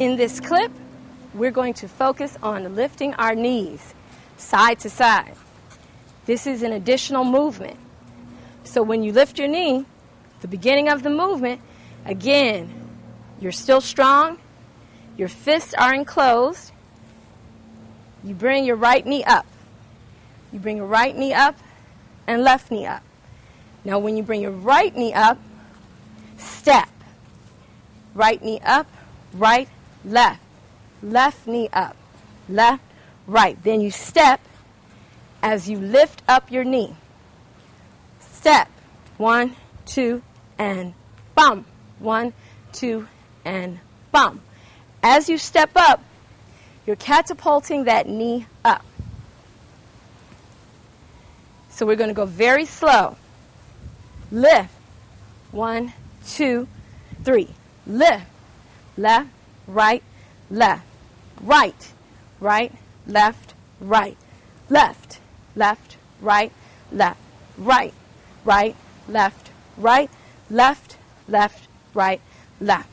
In this clip, we're going to focus on lifting our knees side to side. This is an additional movement. So when you lift your knee, the beginning of the movement, again, you're still strong, your fists are enclosed. You bring your right knee up. You bring your right knee up and left knee up. Now, when you bring your right knee up, step. Right knee up, right, left. Left knee up, left, right. Then you step as you lift up your knee. Step. One, two, and bum. One, two, and bum. As you step up, you're catapulting that knee up. So we're going to go very slow. Lift. One, two, three. Lift. Left, right, left. Right, right, left, right. Left, left, right, left. Right, right, left, right, left, left, right, left.